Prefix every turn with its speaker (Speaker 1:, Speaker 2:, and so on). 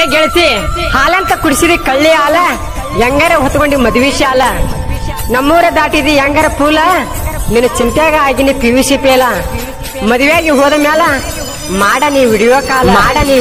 Speaker 1: ಏ, ಗೆಳತಿ, ಹಾಲಂತ ಕುಡಿಸಿದಿ ಕಳ್ಳಿ ಹಾಲ ಹೆಂಗಾರ ಹೊತ್ಕೊಂಡಿ ಮದ್ವಿ ಶಾಲ? ನಮ್ಮೂರ ದಾಟಿದಿ ಹೆಂಗಾರ ಪೂಲ? ನಿನ್ನ ಚಿಂತ್ಯಾಗ ಆಗಿನಿ ಪಿ ವಿ ಸಿ ಪೇಲ ಮದುವೆಯಾಗಿ ಹೋದ ಮ್ಯಾಲ ಮಾಡ ನೀ ವಿಡಿಯೋ ಕಾಲ. ಮಾಡ ನೀ